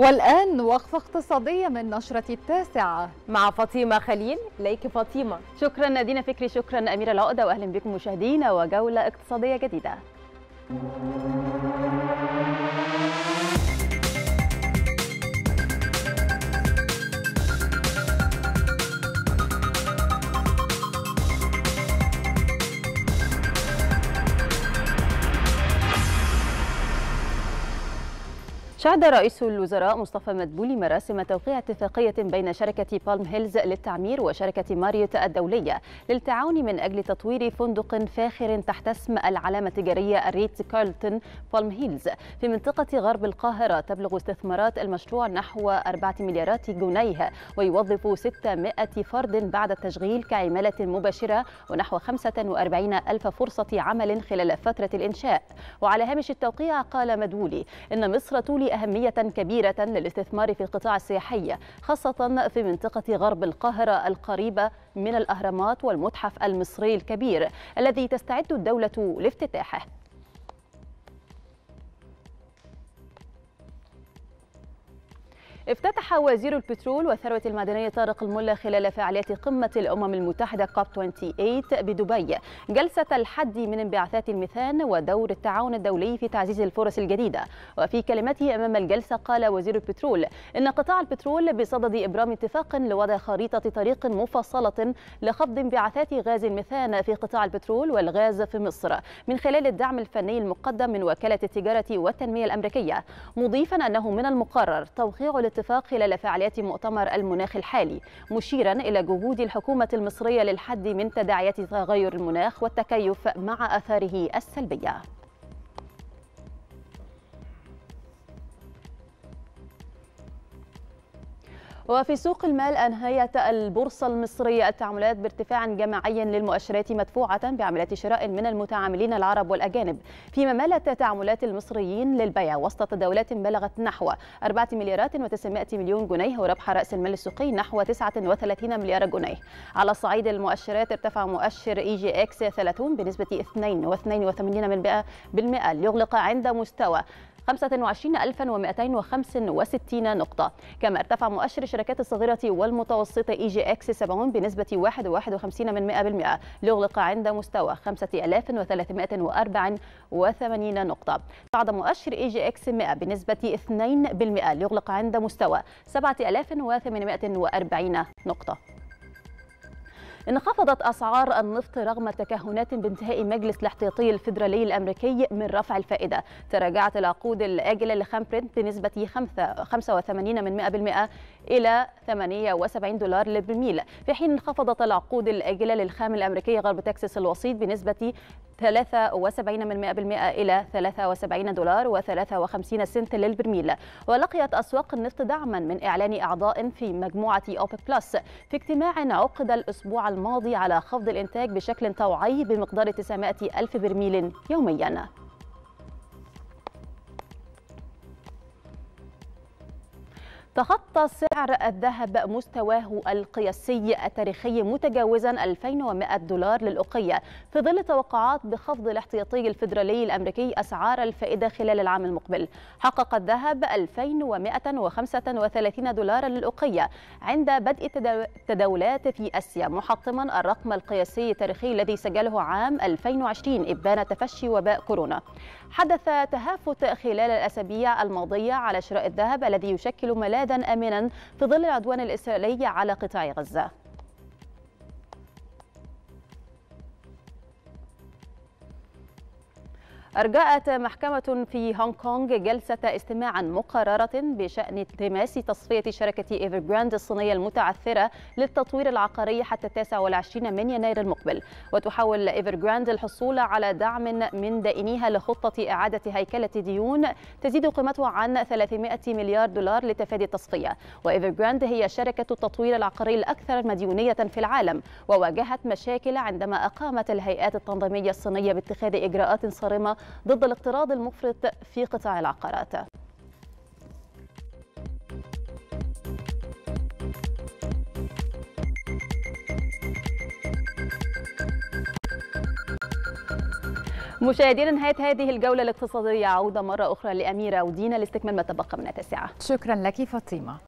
والآن وقفة اقتصادية من نشرة التاسعة. مع فاطمة خليل ليك فاطمة شكرا نادينا فكري شكرا أميرة العقدة وأهلا بكم مشاهدينا وجولة اقتصادية جديدة. شهد رئيس الوزراء مصطفى مدبولي مراسم توقيع اتفاقية بين شركة بالم هيلز للتعمير وشركة ماريوت الدولية للتعاون من أجل تطوير فندق فاخر تحت اسم العلامة التجارية الريتز كارلتون بالم هيلز في منطقة غرب القاهرة تبلغ استثمارات المشروع نحو 4 مليارات جنيه ويوظف 600 فرد بعد التشغيل كعمالة مباشرة ونحو 45 ألف فرصة عمل خلال فترة الإنشاء. وعلى هامش التوقيع قال مدبولي إن مصر تولي أهمية كبيرة للاستثمار في القطاع السياحي خاصة في منطقة غرب القاهرة القريبة من الأهرامات والمتحف المصري الكبير الذي تستعد الدولة لافتتاحه. افتتح وزير البترول والثروة المعدنية طارق الملا خلال فعاليات قمة الأمم المتحدة كوب 28 بدبي. جلسة الحد من انبعاثات الميثان ودور التعاون الدولي في تعزيز الفرص الجديدة. وفي كلمته أمام الجلسة قال وزير البترول إن قطاع البترول بصدد إبرام اتفاق لوضع خريطة طريق مفصلة لخفض انبعاثات غاز الميثان في قطاع البترول والغاز في مصر من خلال الدعم الفني المقدم من وكالة التجارة والتنمية الأمريكية. مضيفا أنه من المقرر توقيع الاتفاق خلال فعاليات مؤتمر المناخ الحالي مشيرا إلى جهود الحكومة المصرية للحد من تداعيات تغير المناخ والتكيف مع أثاره السلبية. وفي سوق المال أنهيت البورصة المصرية التعاملات بارتفاع جماعي للمؤشرات مدفوعة بعملات شراء من المتعاملين العرب والأجانب. فيما مالت تعاملات المصريين للبيع وسط تداولات بلغت نحو 4 مليارات و900 مليون جنيه وربح رأس المال السوقي نحو 39 مليار جنيه. على صعيد المؤشرات ارتفع مؤشر EGX 30 بنسبة 2.82% ليغلق عند مستوى 25265 نقطة. كما ارتفع مؤشر الشركات الصغيرة والمتوسطة EGX 70 بنسبة 1.51 ليغلق عند مستوى 5384 نقطة. صعد مؤشر EGX 100 بنسبة 2% ليغلق عند مستوى 7840 نقطة. انخفضت أسعار النفط رغم التكهنات بانتهاء مجلس الاحتياطي الفيدرالي الأمريكي من رفع الفائدة. تراجعت العقود الآجلة لخام برنت بنسبة 85 من 100% إلى 78 دولار للبرميل. في حين انخفضت العقود الآجلة للخام الأمريكي غرب تكساس الوسيط بنسبة 73 من 100% إلى 73 دولار و53 سنت للبرميل. ولقيت أسواق النفط دعما من إعلان أعضاء في مجموعة أوبك بلس. في اجتماع عقد الأسبوع الماضي على خفض الإنتاج بشكل طوعي بمقدار 900 ألف برميل يومياً. تخطى سعر الذهب مستواه القياسي التاريخي متجاوزا 2100 دولار للأقية. في ظل توقعات بخفض الاحتياطي الفيدرالي الأمريكي أسعار الفائدة خلال العام المقبل حقق الذهب 2135 دولارا للأقية عند بدء التداولات في أسيا محطما الرقم القياسي التاريخي الذي سجله عام 2020 إبان تفشي وباء كورونا. حدث تهافت خلال الأسابيع الماضية على شراء الذهب الذي يشكل آمنا في ظل العدوان الإسرائيلي على قطاع غزة. أرجأت محكمة في هونغ كونغ جلسة استماع مقررة بشأن التماس تصفية شركة إيفرجراند الصينية المتعثرة للتطوير العقاري حتى التاسع والعشرين من يناير المقبل. وتحاول إيفرجراند الحصول على دعم من دائنيها لخطة إعادة هيكلة ديون تزيد قيمتها عن 300 مليار دولار لتفادي التصفية. وإيفرجراند هي شركة التطوير العقاري الأكثر مديونية في العالم وواجهت مشاكل عندما قامت الهيئات التنظيمية الصينية باتخاذ إجراءات صارمة ضد الاقتراض المفرط في قطاع العقارات. مشاهدينا نهاية هذه الجولة الاقتصادية. عودة مرة أخرى لأميرة ودينا لاستكمال ما تبقى من التاسعة. شكرا لك فاطمة.